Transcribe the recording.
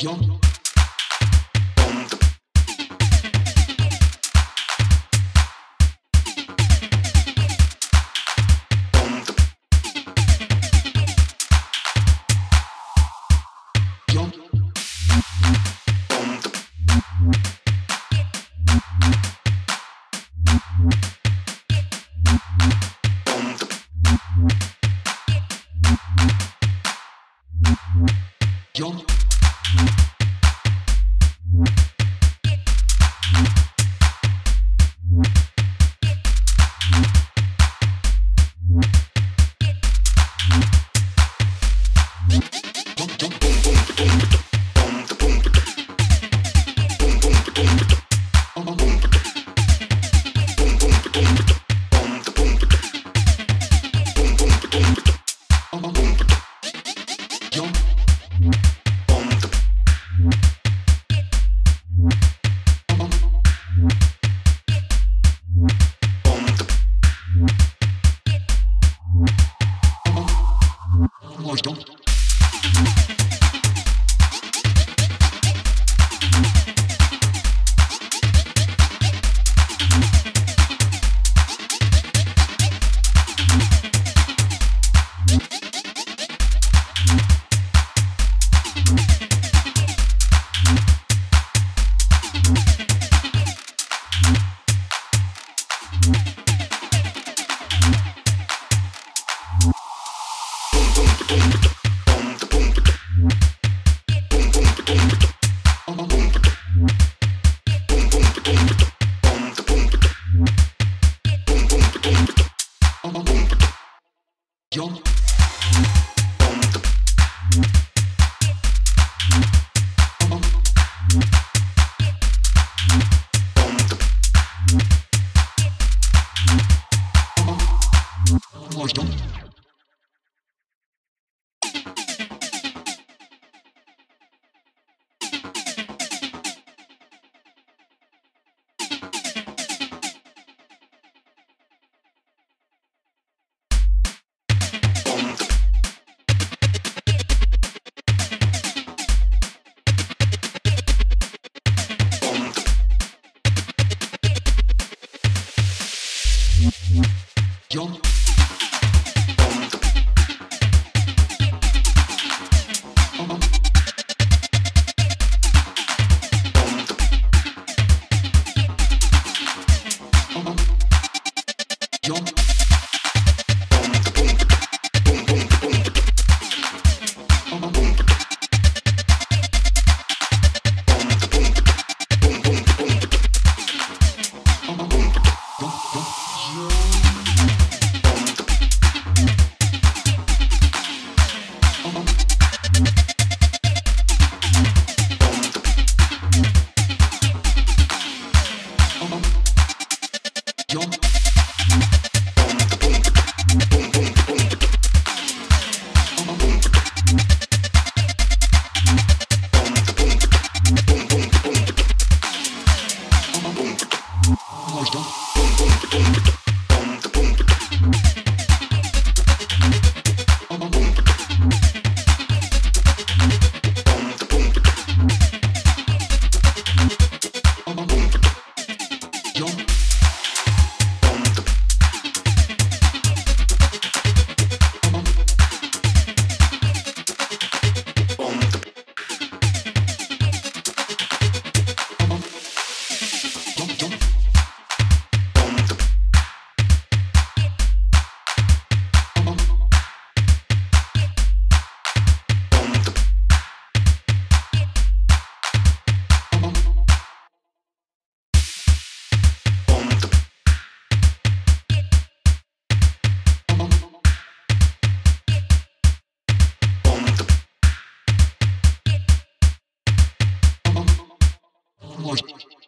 Yo. Gostam? Yo. Gostam? Yo. Yo. Gostam?